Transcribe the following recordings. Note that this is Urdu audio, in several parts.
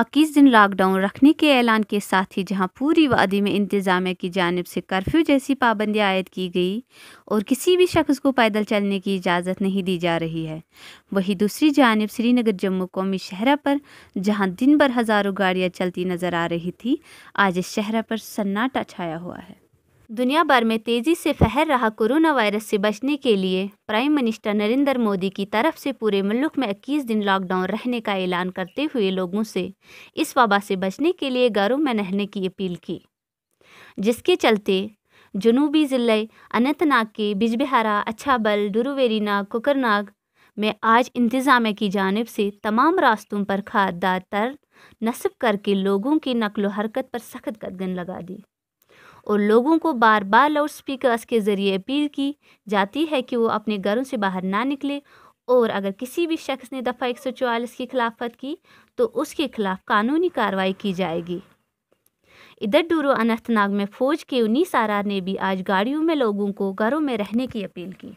اکیس دن لاک ڈاؤن رکھنے کے اعلان کے ساتھ ہی جہاں پوری وادی میں انتظامیہ کی جانب سے کرفیو جیسی پابندیاں عائد کی گئی اور کسی بھی شخص کو پیدل چلنے کی اجازت نہیں دی جا رہی ہے، وہی دوسری جانب سری نگر، جموں قومی شہرہ پر جہاں دن بھر ہزاروں گاڑیاں چلتی نظر آ رہی تھی آج اس شہرہ پر سناٹا چھایا ہوا ہے۔ دنیا بھر میں تیزی سے پھیل رہا کورونا وائرس سے بچنے کے لیے پرائم منسٹر نریندر مودی کی طرف سے پورے ملک میں اکیس دن لاک ڈاؤن رہنے کا اعلان کرتے ہوئے لوگوں سے اس وبا سے بچنے کے لیے گھروں میں رہنے کی اپیل کی۔ جس کے چلتے جنوبی ضلع اننت ناگ کے بجبہارا اچھا بل ڈرویری ناگ کوکر ناگ میں آج انتظامیہ کی جانب سے تمام راستوں پر خاردار تر نصب کر کے لوگوں کی نقل و حرکت پر سخت قدغن لگا دی۔ اور لوگوں کو بار بار لاؤڈ اسپیکرس کے ذریعے اپیل کی جاتی ہے کہ وہ اپنے گھروں سے باہر نہ نکلے اور اگر کسی بھی شخص نے دفعہ ایک سو چوالیس کی خلافت کی تو اس کے خلاف قانونی کارروائی کی جائے گی۔ ادھر ڈورو اننت ناگ میں فوج کے انیس آرار نے بھی آج گاڑیوں میں لوگوں کو گھروں میں رہنے کی اپیل کی۔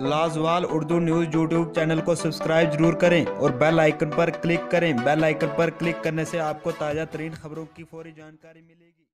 لازوال اردو نیوز یوٹیوب چینل کو سبسکرائب ضرور کریں اور بیل آئیکن پر کلک کریں۔ بیل آئیکن پر کلک کرنے سے آپ کو تازہ ترین خبروں کی فوری جانکاری ملے گی۔